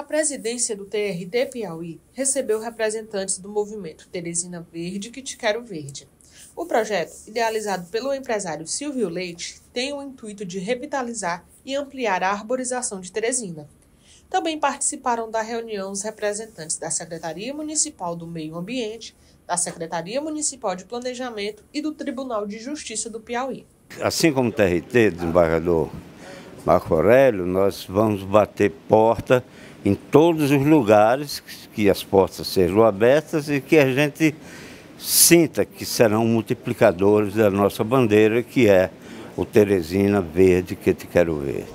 A presidência do TRT Piauí recebeu representantes do movimento Teresina Verde que te quero verde. O projeto, idealizado pelo empresário Silvio Leite, tem o intuito de revitalizar e ampliar a arborização de Teresina. Também participaram da reunião os representantes da Secretaria Municipal do Meio Ambiente, da Secretaria Municipal de Planejamento e do Tribunal de Justiça do Piauí. Assim como o TRT, desembargador Marco Aurélio, nós vamos bater porta em todos os lugares que as portas sejam abertas e que a gente sinta que serão multiplicadores da nossa bandeira, que é o Teresina Verde que te quero ver.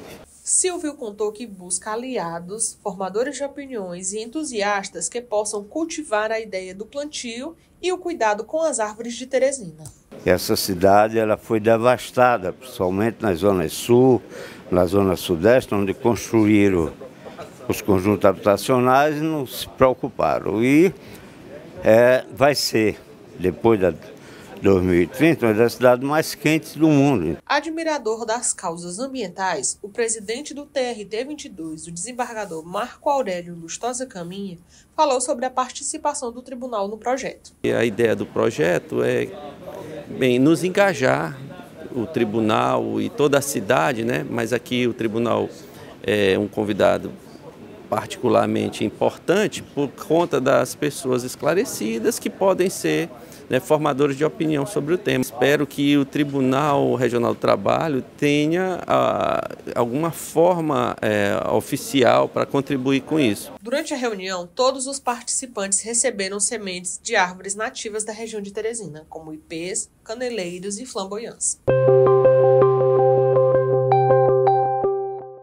Silvio contou que busca aliados, formadores de opiniões e entusiastas que possam cultivar a ideia do plantio e o cuidado com as árvores de Teresina. Essa cidade ela foi devastada, principalmente nas zonas sul, na zona sudeste, onde construíram os conjuntos habitacionais e não se preocuparam. E é, vai ser, depois da 2030, uma das cidades mais quentes do mundo. Admirador das causas ambientais, o presidente do TRT-22, o desembargador Marco Aurélio Lustosa Caminha, falou sobre a participação do tribunal no projeto. A ideia do projeto é bem, nos engajar, o tribunal e toda a cidade, né? mas aqui o tribunal é um convidado particularmente importante por conta das pessoas esclarecidas que podem ser né, formadores de opinião sobre o tema. Espero que o Tribunal Regional do Trabalho tenha ah, alguma forma é, oficial para contribuir com isso. Durante a reunião, todos os participantes receberam sementes de árvores nativas da região de Teresina, como ipês, caneleiros e flamboyãs.